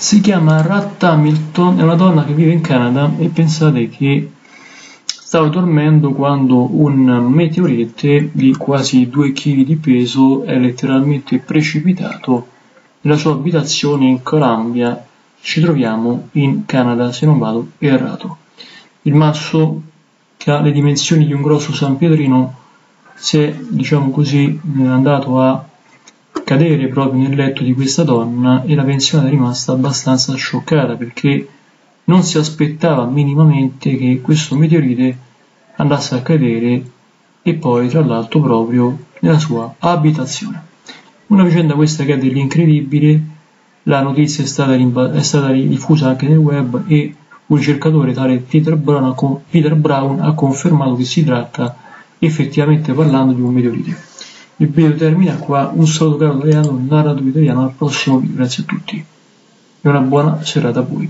Si chiama Rat Hamilton, è una donna che vive in Canada e pensate che stava dormendo quando un meteorite di quasi 2 kg di peso è letteralmente precipitato nella sua abitazione in Columbia. Ci troviamo in Canada, se non vado errato. Il masso, che ha le dimensioni di un grosso San Pietrino, si è, diciamo così, andato a cadere proprio nel letto di questa donna e la pensionata è rimasta abbastanza scioccata perché non si aspettava minimamente che questo meteorite andasse a cadere e poi tra l'altro proprio nella sua abitazione. Una vicenda questa che è dell'incredibile, la notizia è stata, è stata diffusa anche nel web e un ricercatore tale Peter Brown, Peter Brown ha confermato che si tratta effettivamente parlando di un meteorite. Il video termina qua, un saluto caro italiano, narratore italiano, al prossimo video, grazie a tutti. E una buona serata a voi.